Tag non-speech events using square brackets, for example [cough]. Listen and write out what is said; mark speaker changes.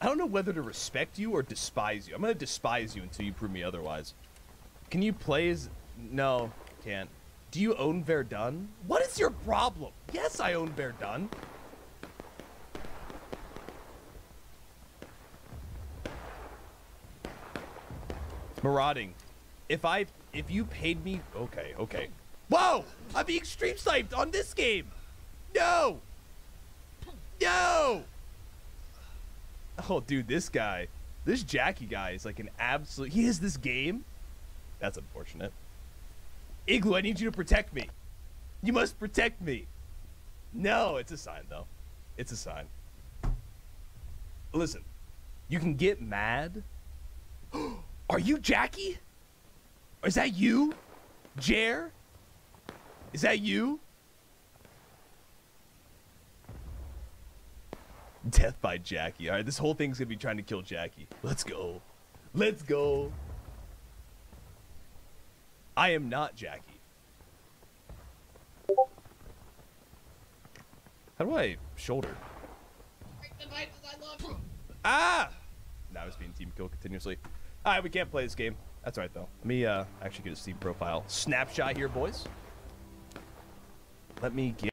Speaker 1: I don't know whether to respect you or despise you. I'm gonna despise you until you prove me otherwise. Can you play as? No, can't. Do you own Verdun? What is your problem? Yes, I own Verdun. Marauding. If I, if you paid me, okay, okay. Whoa! I'm being stream sniped on this game. No. No. Oh, dude, this guy, this Jackie guy is like an absolute. He has this game. That's unfortunate. Igloo, I need you to protect me. You must protect me. No, it's a sign though. It's a sign. Listen, you can get mad. [gasps] Are you Jackie? Is that you? Jer? Is that you? [laughs] Death by Jackie. All right, this whole thing's gonna be trying to kill Jackie. Let's go. Let's go. I am not Jackie. How do I shoulder? Ah! Now it's being team killed continuously. All right, we can't play this game. That's all right though. Let me uh, actually get a Steam profile snapshot here, boys. Let me get.